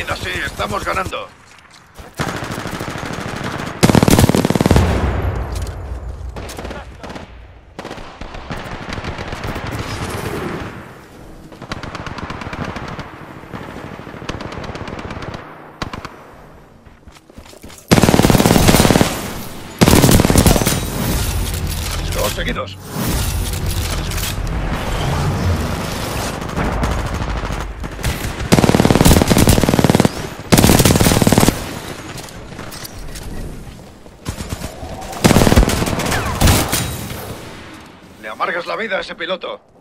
Estamos ganando. Dos seguidos. Amargas la vida a ese piloto.